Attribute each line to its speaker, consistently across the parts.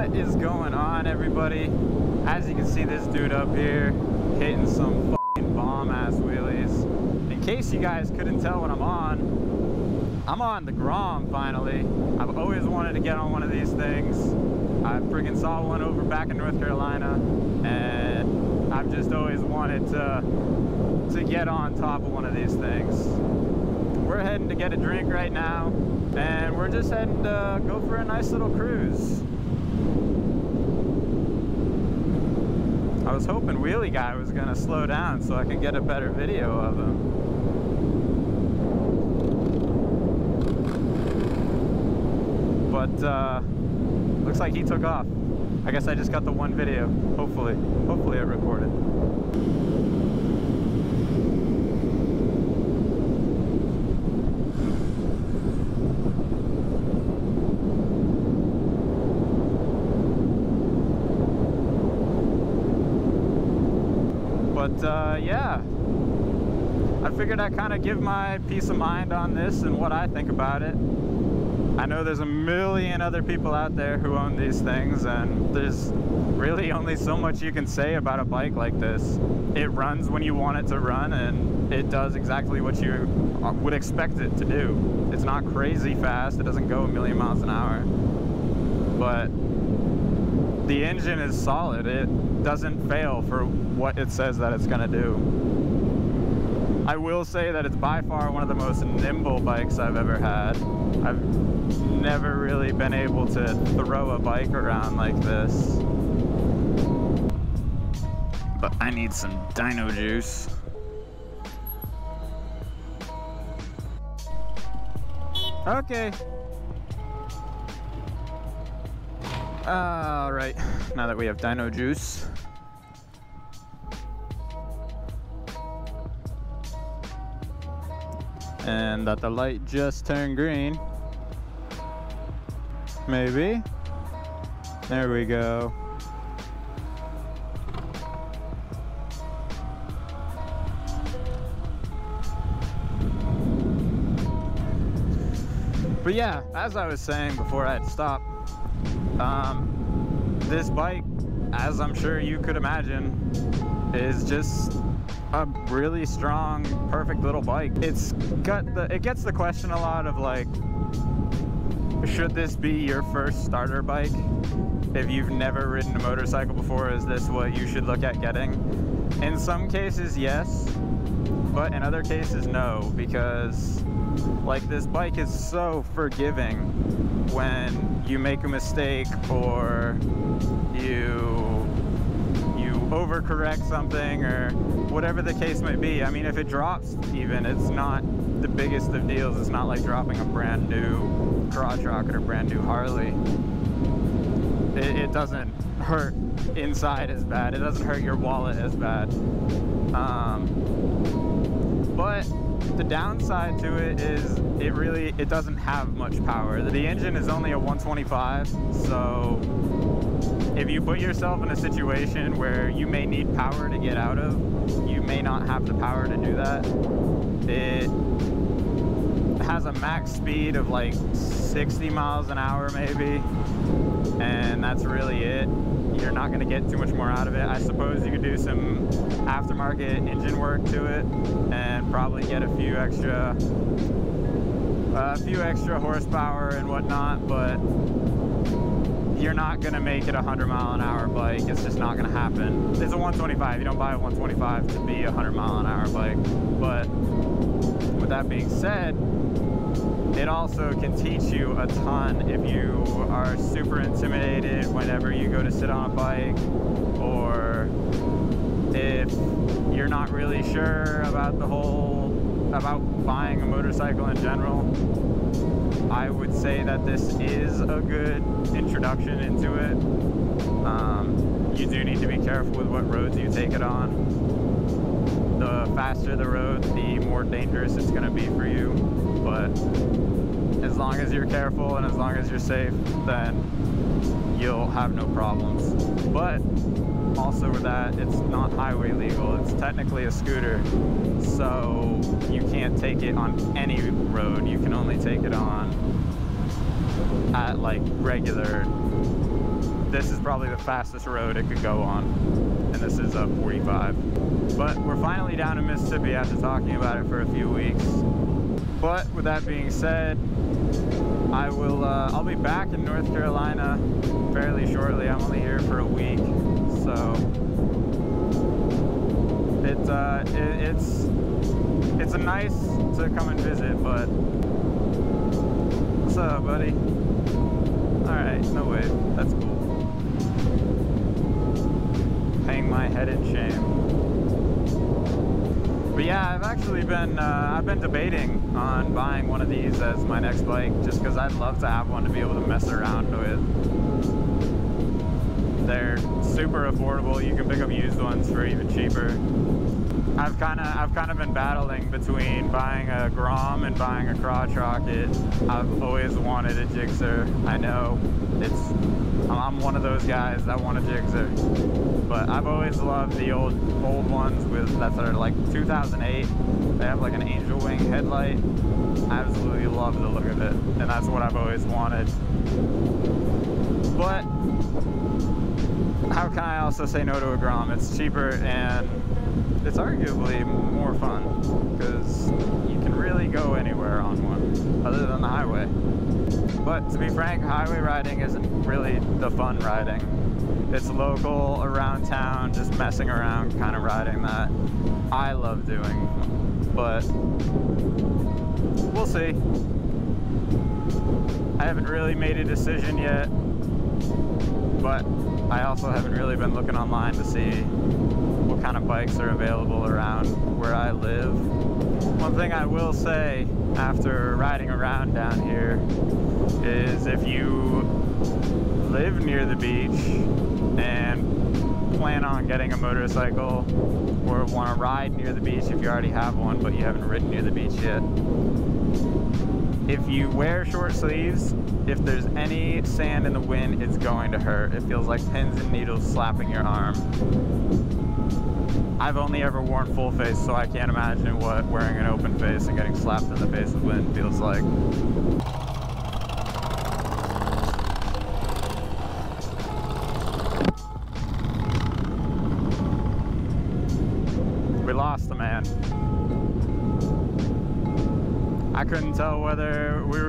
Speaker 1: What is going on, everybody? As you can see, this dude up here hitting some bomb-ass wheelies. In case you guys couldn't tell what I'm on, I'm on the Grom finally. I've always wanted to get on one of these things. I friggin' saw one over back in North Carolina, and I've just always wanted to to get on top of one of these things. We're heading to get a drink right now, and we're just heading to go for a nice little cruise. I was hoping Wheelie Guy was gonna slow down so I could get a better video of him. But uh, looks like he took off. I guess I just got the one video. Hopefully, hopefully I recorded. Uh, yeah, I figured I'd kind of give my peace of mind on this and what I think about it. I know there's a million other people out there who own these things and there's really only so much you can say about a bike like this. It runs when you want it to run and it does exactly what you would expect it to do. It's not crazy fast, it doesn't go a million miles an hour, but the engine is solid. It doesn't fail for what it says that it's gonna do. I will say that it's by far one of the most nimble bikes I've ever had. I've never really been able to throw a bike around like this. But I need some dino juice. Okay. All right, now that we have dino juice. And that the light just turned green. Maybe. There we go. But yeah, as I was saying before I had to stop, um, this bike, as I'm sure you could imagine, is just a really strong, perfect little bike. It's got the, it gets the question a lot of like, should this be your first starter bike? If you've never ridden a motorcycle before, is this what you should look at getting? In some cases, yes, but in other cases, no, because like this bike is so forgiving when you make a mistake or you you overcorrect something or whatever the case might be. I mean, if it drops even, it's not the biggest of deals. It's not like dropping a brand new crotch rocket or brand new Harley. It, it doesn't hurt inside as bad. It doesn't hurt your wallet as bad. Um, but the downside to it is it really it doesn't have much power. The engine is only a 125 so if you put yourself in a situation where you may need power to get out of you may not have the power to do that. It has a max speed of like 60 miles an hour maybe and that's really it you're not going to get too much more out of it. I suppose you could do some aftermarket engine work to it and probably get a few extra a few extra horsepower and whatnot, but you're not going to make it a 100 mile an hour bike. It's just not going to happen. It's a 125. You don't buy a 125 to be a 100 mile an hour bike. But with that being said, it also can teach you a ton if you are super intimidated whenever you go to sit on a bike or if you're not really sure about the whole about buying a motorcycle in general. I would say that this is a good introduction into it. Um, you do need to be careful with what roads you take it on. The faster the road the more dangerous it's going to be for you but as long as you're careful and as long as you're safe, then you'll have no problems. But also with that, it's not highway legal. It's technically a scooter, so you can't take it on any road. You can only take it on at like regular this is probably the fastest road it could go on. And this is a 45. But we're finally down in Mississippi after talking about it for a few weeks. But with that being said, I will, uh, I'll be back in North Carolina fairly shortly. I'm only here for a week, so it, uh, it, it's, it's a nice to come and visit, but what's up, buddy? All right, no way, that's cool. Hang my head in shame. But yeah, I've actually been uh, I've been debating on buying one of these as my next bike, just because I'd love to have one to be able to mess around with. They're super affordable. You can pick up used ones for even cheaper. I've kind of I've kind of been battling between buying a Grom and buying a crotch rocket. I've always wanted a Gixxer. I know it's I'm one of those guys that want a Gixxer. But I've always loved the old old ones with that are like 2008. They have like an angel wing headlight. I absolutely love the look of it, and that's what I've always wanted. But how can I also say no to a Grom? It's cheaper and it's arguably more fun because you can really go anywhere on one other than the highway. But to be frank, highway riding isn't really the fun riding. It's local, around town, just messing around, kind of riding that I love doing. But we'll see. I haven't really made a decision yet, but I also haven't really been looking online to see what kind of bikes are available around where I live. One thing I will say after riding around down here is if you live near the beach and plan on getting a motorcycle or want to ride near the beach if you already have one but you haven't ridden near the beach yet, if you wear short sleeves, if there's any sand in the wind, it's going to hurt. It feels like pins and needles slapping your arm. I've only ever worn full face, so I can't imagine what wearing an open face and getting slapped in the face with wind feels like.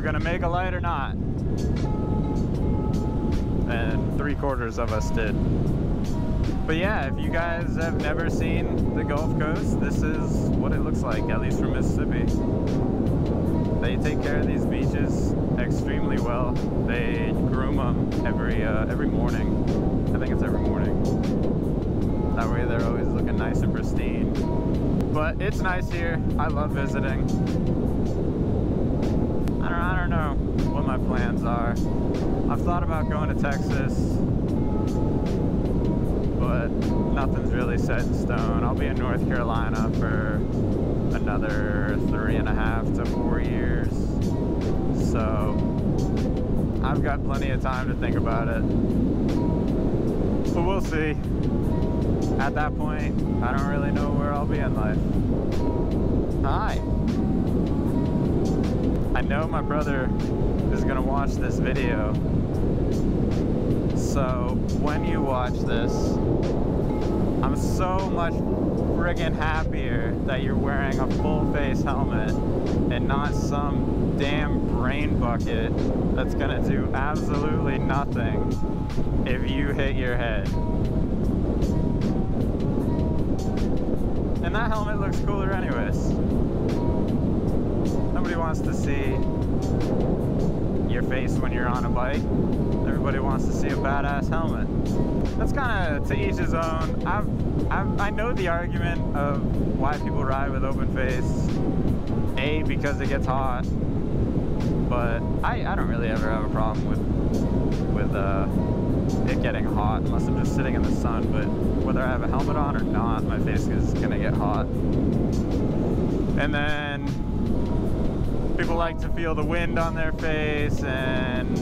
Speaker 1: Were gonna make a light or not. And three quarters of us did. But yeah, if you guys have never seen the Gulf Coast, this is what it looks like, at least from Mississippi. They take care of these beaches extremely well. They groom them every uh, every morning. I think it's every morning. That way they're always looking nice and pristine. But it's nice here. I love visiting. My plans are. I've thought about going to Texas, but nothing's really set in stone. I'll be in North Carolina for another three and a half to four years. So I've got plenty of time to think about it. But we'll see. At that point, I don't really know where I'll be in life. Hi. I know my brother is gonna watch this video. So when you watch this, I'm so much friggin' happier that you're wearing a full face helmet and not some damn brain bucket that's gonna do absolutely nothing if you hit your head. And that helmet looks cooler anyways. Nobody wants to see your face when you're on a bike. Everybody wants to see a badass helmet. That's kind of to each his own. I've, I've, I know the argument of why people ride with open face. A, because it gets hot. But I, I don't really ever have a problem with, with uh, it getting hot unless I'm just sitting in the sun. But whether I have a helmet on or not, my face is gonna get hot. And then people like to feel the wind on their face and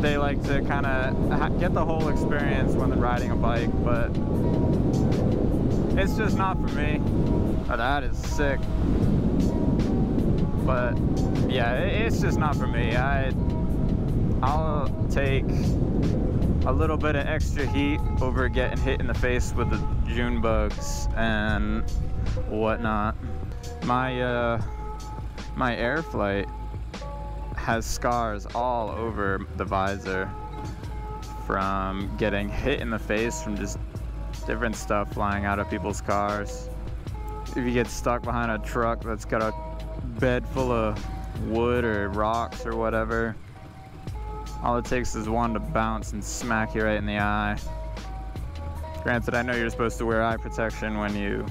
Speaker 1: they like to kind of get the whole experience when they're riding a bike, but it's just not for me. Oh, that is sick. But yeah, it's just not for me. I, I'll take a little bit of extra heat over getting hit in the face with the June bugs and whatnot. My uh, my Airflite has scars all over the visor from getting hit in the face from just different stuff flying out of people's cars. If you get stuck behind a truck that's got a bed full of wood or rocks or whatever, all it takes is one to bounce and smack you right in the eye. Granted, I know you're supposed to wear eye protection when you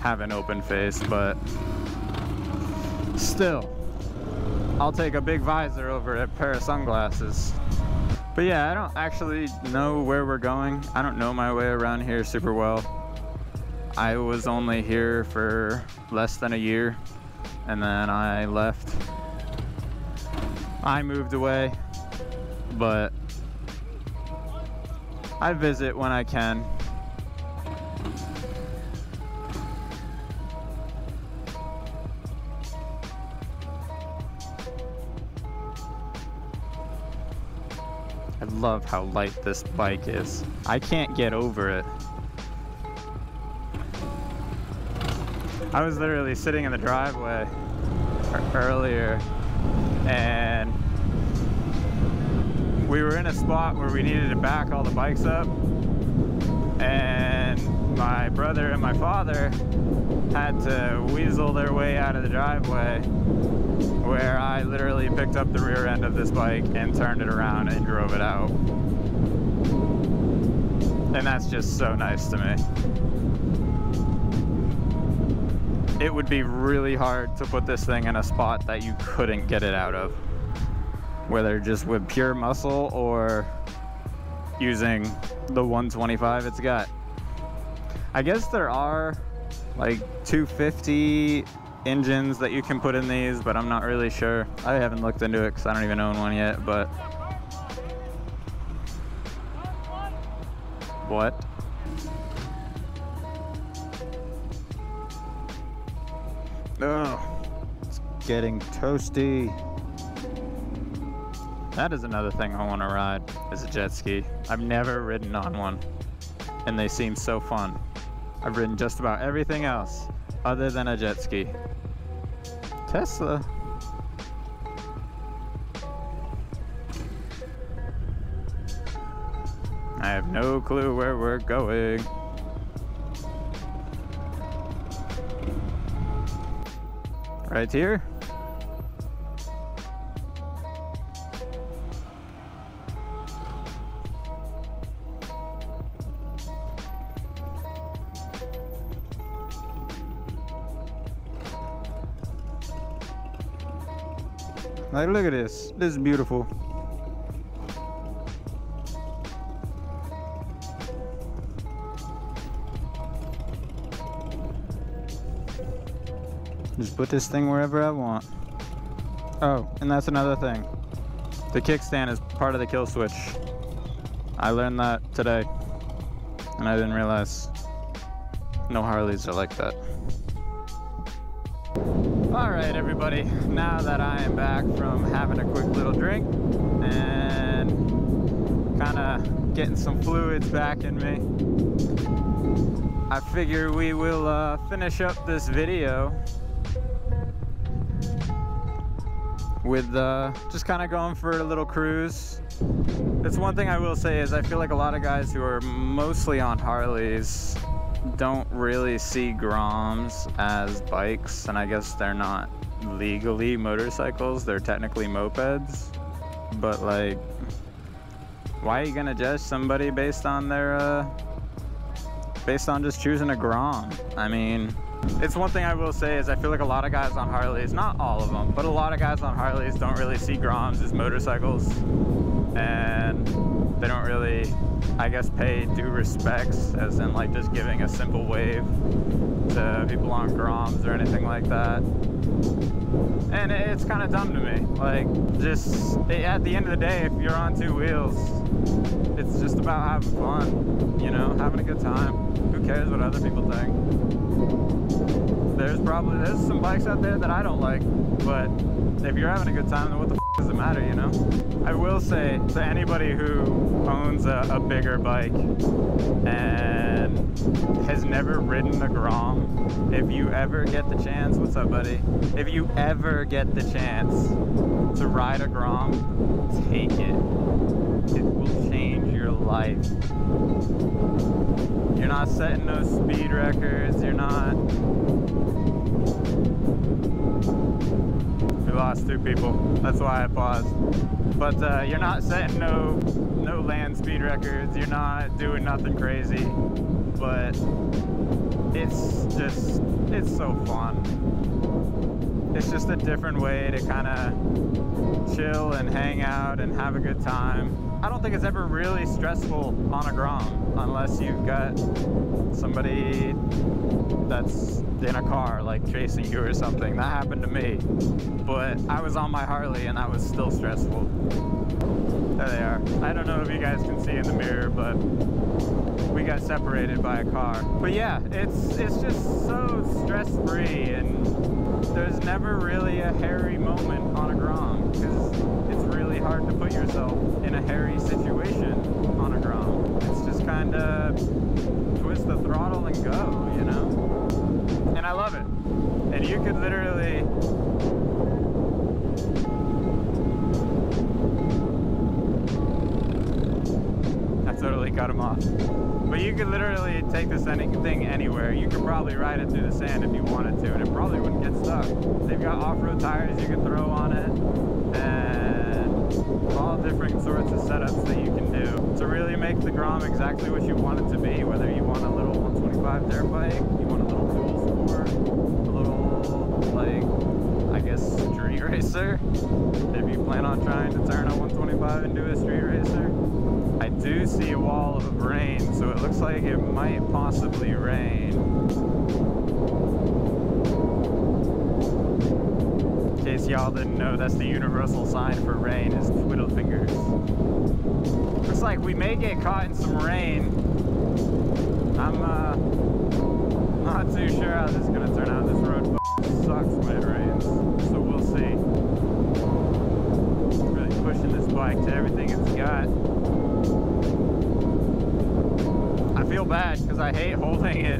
Speaker 1: have an open face, but still, I'll take a big visor over a pair of sunglasses. But yeah, I don't actually know where we're going. I don't know my way around here super well. I was only here for less than a year and then I left. I moved away, but I visit when I can. I love how light this bike is. I can't get over it. I was literally sitting in the driveway er, earlier and we were in a spot where we needed to back all the bikes up and my brother and my father had to weasel their way out of the driveway where I literally picked up the rear end of this bike and turned it around and drove it out. And that's just so nice to me. It would be really hard to put this thing in a spot that you couldn't get it out of. Whether just with pure muscle or using the 125 it's got. I guess there are like 250 engines that you can put in these, but I'm not really sure. I haven't looked into it because I don't even own one yet, but... What? Oh, it's getting toasty. That is another thing I want to ride, is a jet ski. I've never ridden on one, and they seem so fun. I've ridden just about everything else other than a jet ski. Tesla. I have no clue where we're going. Right here? Like, look at this. This is beautiful. Just put this thing wherever I want. Oh, and that's another thing. The kickstand is part of the kill switch. I learned that today. And I didn't realize no Harleys are like that. All right, everybody. Now that I am back from having a quick little drink and kind of getting some fluids back in me, I figure we will uh, finish up this video with uh, just kind of going for a little cruise. It's one thing I will say is I feel like a lot of guys who are mostly on Harleys don't really see Groms as bikes, and I guess they're not legally motorcycles, they're technically mopeds. But like, why are you gonna judge somebody based on their, uh, based on just choosing a Grom? I mean, it's one thing I will say is I feel like a lot of guys on Harleys, not all of them, but a lot of guys on Harleys don't really see Groms as motorcycles. And they don't really, I guess, pay due respects, as in like just giving a simple wave to people on Groms or anything like that. And it's kind of dumb to me. Like, just at the end of the day, if you're on two wheels, it's just about having fun, you know, having a good time. Who cares what other people think? There's probably there's some bikes out there that I don't like, but if you're having a good time, then what the does it matter, you know? I will say to anybody who owns a, a bigger bike and has never ridden a Grom, if you ever get the chance, what's up, buddy? If you ever get the chance to ride a Grom, take it. It will change your life. You're not setting no speed records, you're not two people. That's why I paused. But uh, you're not setting no no land speed records. You're not doing nothing crazy. But it's just it's so fun. It's just a different way to kind of chill and hang out and have a good time. I don't think it's ever really stressful on a Grom unless you've got somebody that's in a car like chasing you or something. That happened to me. But I was on my Harley and that was still stressful. There they are. I don't know if you guys can see in the mirror, but we got separated by a car. But yeah, it's it's just so stress-free and there's never really a hairy moment on a Grom because hard to put yourself in a hairy situation on a Grom. It's just kind of twist the throttle and go, you know? And I love it. And you could literally I totally cut him off. But you could literally take this thing anywhere. You could probably ride it through the sand if you wanted to, and it probably wouldn't get stuck. They've got off-road tires you can throw on it, sorts of setups that you can do to really make the Grom exactly what you want it to be, whether you want a little 125 dirt bike, you want a little dual sport, a little, like, I guess, street racer, if you plan on trying to turn a 125 into a street racer. I do see a wall of rain, so it looks like it might possibly rain. In case y'all didn't know, that's the universal sign for rain is like we may get caught in some rain. I'm uh, not too sure how this is gonna turn out. This road sucks when it rains, so we'll see. Really pushing this bike to everything it's got. I feel bad because I hate holding it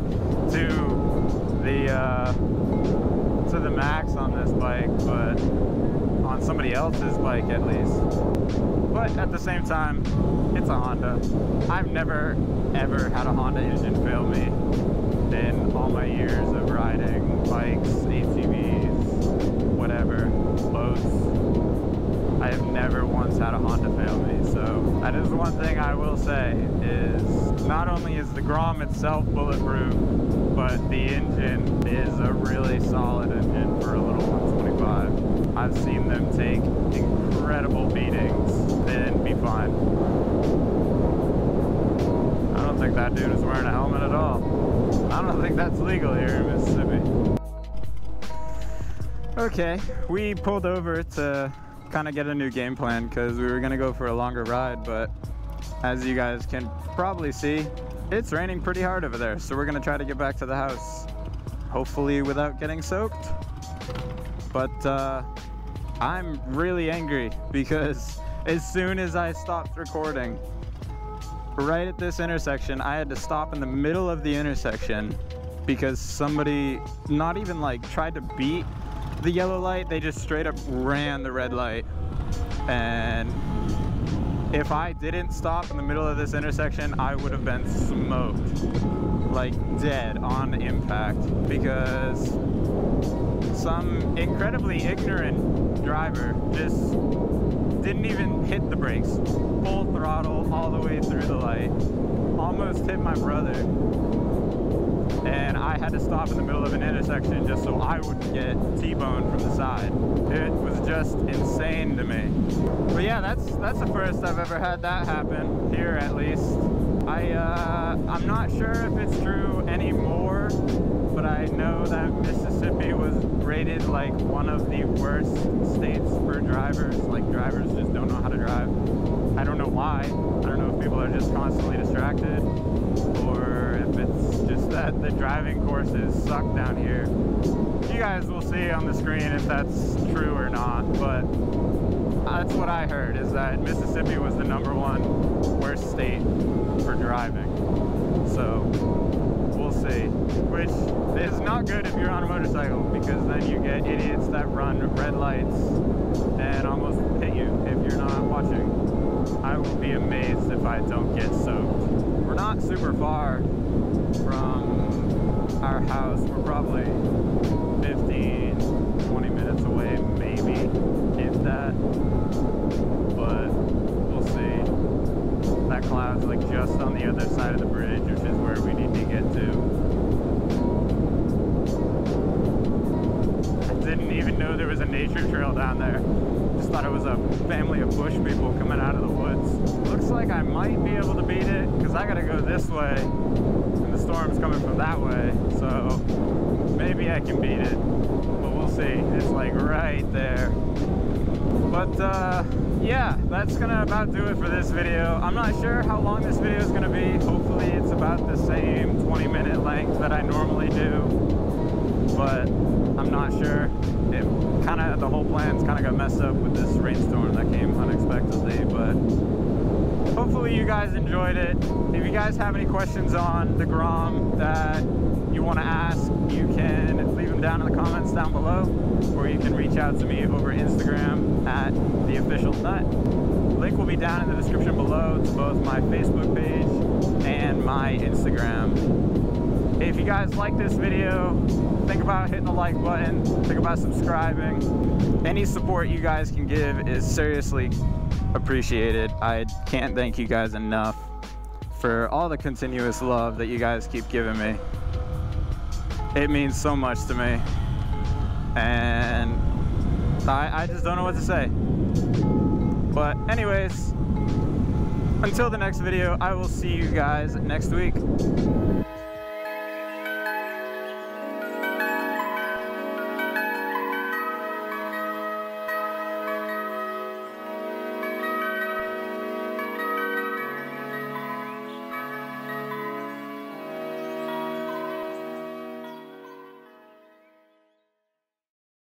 Speaker 1: to the uh, to the max on this bike, but on somebody else's bike at least. But at the same time, it's a Honda. I've never ever had a Honda engine fail me in all my years of riding bikes, ATVs, whatever, boats. I have never once had a Honda fail me. So that is one thing I will say is not only is the Grom itself bulletproof, but the engine is a really solid engine I've seen them take incredible beatings and be fine. I don't think that dude is wearing a helmet at all. I don't think that's legal here in Mississippi. Okay, we pulled over to kind of get a new game plan because we were going to go for a longer ride, but as you guys can probably see, it's raining pretty hard over there. So we're going to try to get back to the house, hopefully without getting soaked. But uh, I'm really angry because as soon as I stopped recording, right at this intersection, I had to stop in the middle of the intersection because somebody not even like tried to beat the yellow light, they just straight up ran the red light. And if I didn't stop in the middle of this intersection, I would have been smoked, like dead on impact because some incredibly ignorant driver just didn't even hit the brakes. Full throttle all the way through the light. Almost hit my brother and I had to stop in the middle of an intersection just so I wouldn't get T-boned from the side. It was just insane to me. But yeah, that's that's the first I've ever had that happen, here at least. I, uh, I'm not sure if it's true anymore, but I know that Mississippi was rated like one of the worst states for drivers. Like drivers just don't know how to drive. I don't know why. I don't know if people are just constantly distracted or if it's just that the driving courses suck down here. You guys will see on the screen if that's true or not, but that's what I heard is that Mississippi was the number one worst state for driving. So Which is not good if you're on a motorcycle because then you get idiots that run red lights and almost hit you if you're not watching. I will be amazed if I don't get soaked. We're not super far from our house. We're probably 15, 20 minutes away, maybe, if that. But we'll see. That cloud's like just on the other side of the bridge, which is where we need nature trail down there. Just thought it was a family of bush people coming out of the woods. Looks like I might be able to beat it because I gotta go this way and the storm's coming from that way. So maybe I can beat it, but we'll see. It's like right there. But uh, yeah, that's gonna about do it for this video. I'm not sure how long this video is gonna be. Hopefully it's about the same 20 minute length that I normally do, but I'm not sure. It kind of, the whole plan's kind of got messed up with this rainstorm that came unexpectedly, but hopefully you guys enjoyed it. If you guys have any questions on the Grom that you want to ask, you can leave them down in the comments down below, or you can reach out to me over Instagram at the official Nutt. Link will be down in the description below to both my Facebook page and my Instagram. If you guys like this video, think about hitting the like button, think about subscribing. Any support you guys can give is seriously appreciated. I can't thank you guys enough for all the continuous love that you guys keep giving me. It means so much to me. And I, I just don't know what to say. But anyways, until the next video, I will see you guys next week.